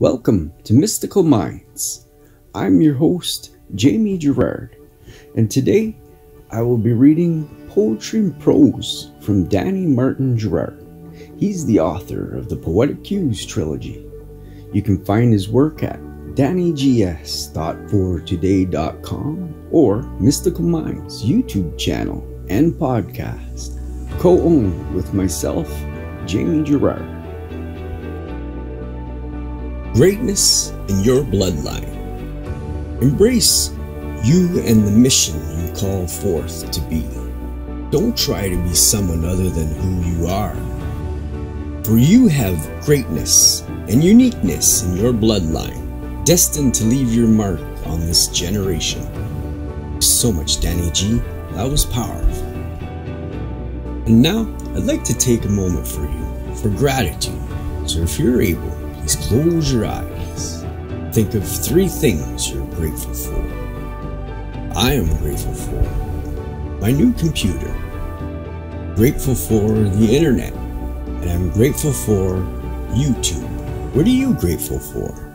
Welcome to Mystical Minds. I'm your host, Jamie Girard, and today I will be reading poetry and prose from Danny Martin Girard. He's the author of the Poetic Cues trilogy. You can find his work at dannygs.fortoday.com or Mystical Minds YouTube channel and podcast, co-owned with myself, Jamie Girard. Greatness in your bloodline. Embrace you and the mission you call forth to be. Don't try to be someone other than who you are. For you have greatness and uniqueness in your bloodline, destined to leave your mark on this generation. So much, Danny G. That was powerful. And now, I'd like to take a moment for you for gratitude. So if you're able, please close your eyes. Think of three things you're grateful for. I am grateful for my new computer, grateful for the internet, and I'm grateful for YouTube. What are you grateful for?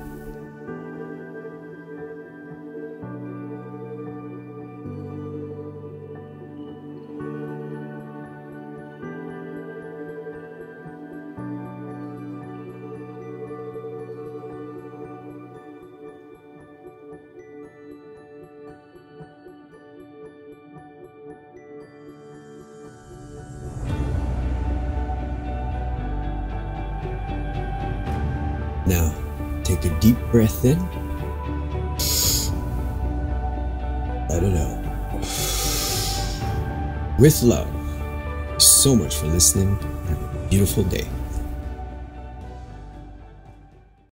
Now, take a deep breath in. Let it out. With love. So much for listening. Have a beautiful day.